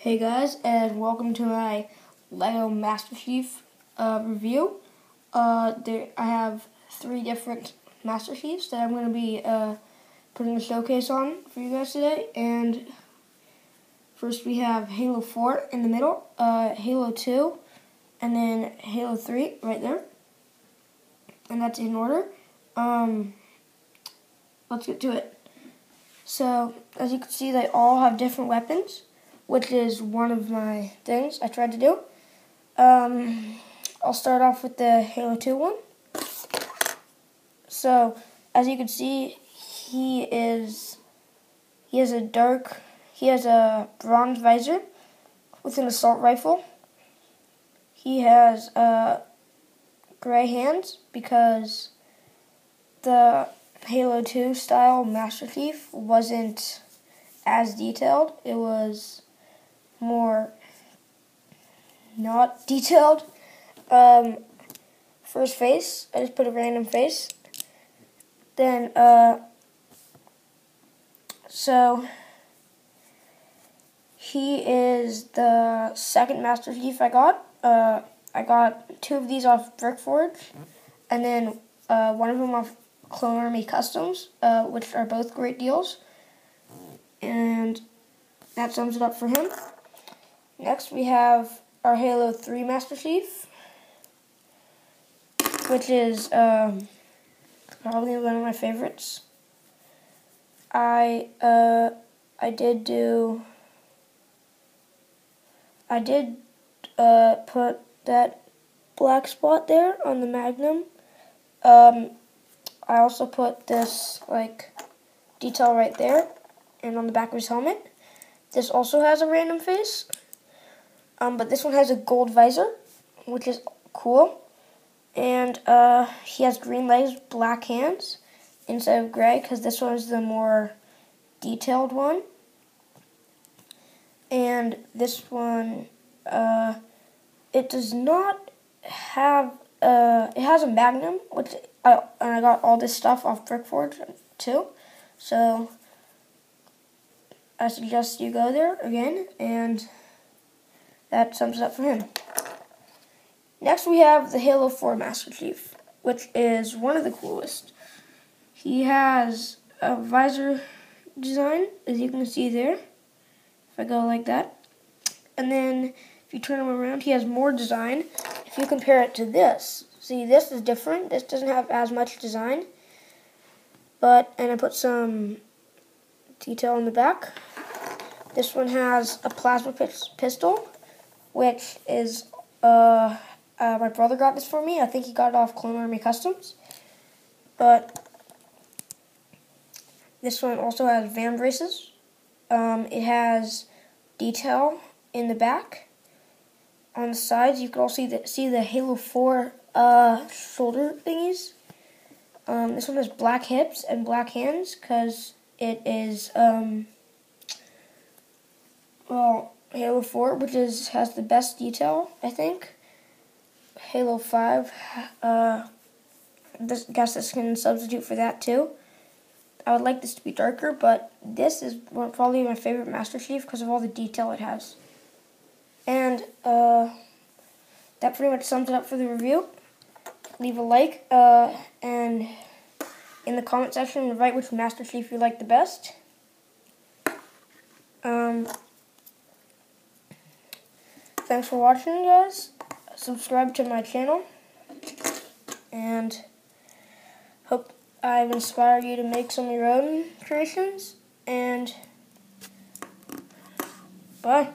Hey guys, and welcome to my Lego Master Chief uh, review. Uh, there, I have three different Master Chiefs that I'm going to be uh, putting a showcase on for you guys today. And first we have Halo 4 in the middle, uh, Halo 2, and then Halo 3 right there. And that's in order. Um, let's get to it. So, as you can see, they all have different weapons which is one of my things I tried to do. Um, I'll start off with the Halo 2 one. So, as you can see, he is he has a dark he has a bronze visor with an assault rifle. He has uh, gray hands because the Halo 2 style Master Chief wasn't as detailed. It was more not detailed. Um, first face, I just put a random face. Then, uh, so he is the second Master Chief I got. Uh, I got two of these off Brickforge, and then uh, one of them off Clone Army Customs, uh, which are both great deals. And that sums it up for him. Next, we have our Halo 3 Master Chief, which is um, probably one of my favorites. I uh, I did do I did uh, put that black spot there on the Magnum. Um, I also put this like detail right there and on the back of his helmet. This also has a random face. Um, but this one has a gold visor, which is cool. And uh, he has green legs, black hands instead of gray, because this one is the more detailed one. And this one, uh, it does not have, uh, it has a magnum, which I, and I got all this stuff off Brickforge too. So I suggest you go there again and that sums it up for him. Next, we have the Halo 4 Master Chief, which is one of the coolest. He has a visor design, as you can see there. If I go like that. And then, if you turn him around, he has more design. If you compare it to this, see, this is different. This doesn't have as much design. But, and I put some detail on the back. This one has a plasma pistol which is uh, uh, my brother got this for me. I think he got it off Clone Army Customs. But this one also has vambraces. Um, it has detail in the back. On the sides, you can also see the, see the Halo 4 uh, shoulder thingies. Um, this one has black hips and black hands because it is, um, Halo 4, which is has the best detail, I think. Halo 5, uh, this, guess this can substitute for that too. I would like this to be darker, but this is probably my favorite Master Chief because of all the detail it has. And uh, that pretty much sums it up for the review. Leave a like uh, and in the comment section write which Master Chief you like the best. Um, thanks for watching, guys. Subscribe to my channel. And hope I've inspired you to make some of your own creations. And bye.